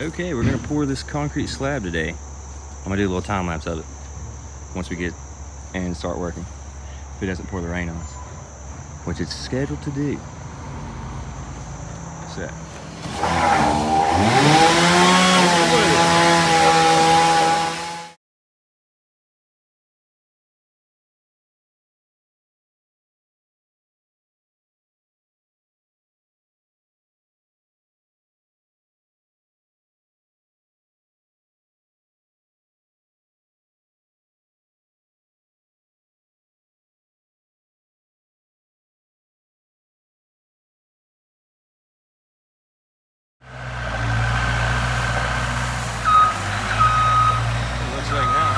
Okay, we're gonna pour this concrete slab today. I'm gonna do a little time lapse of it once we get and start working. If it doesn't pour the rain on us, which it's scheduled to do. So. Looks like now.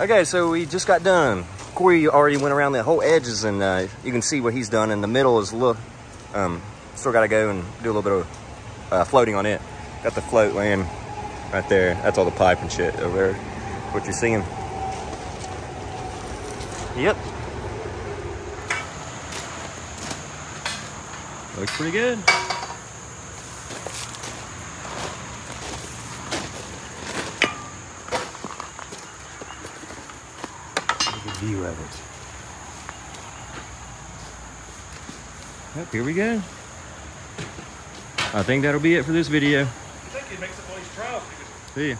Okay, so we just got done. Corey already went around the whole edges, and uh, you can see what he's done. In the middle is look, um, still got to go and do a little bit of uh, floating on it. Got the float laying right there. That's all the pipe and shit over there. What you're seeing. Yep. Looks pretty good. Look at the view of it. Yep, here we go. I think that'll be it for this video. I think he makes up all these See ya.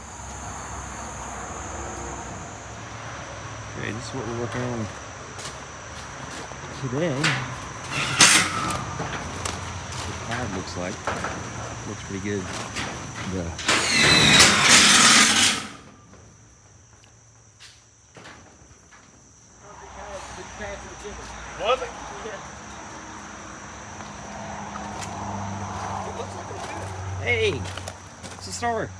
Okay, this is what we're working on today. The pad looks like. Looks pretty good. The Was it? Hey! It's a star.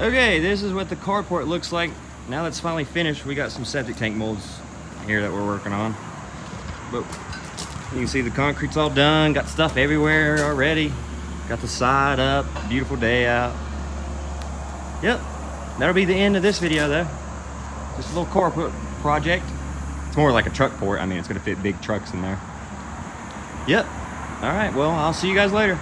Okay, this is what the carport looks like. Now that's finally finished, we got some septic tank molds here that we're working on. But you can see the concrete's all done, got stuff everywhere already. Got the side up, beautiful day out. Yep, that'll be the end of this video though. Just a little carport project. It's more like a truck port. I mean, it's gonna fit big trucks in there. Yep. All right, well, I'll see you guys later.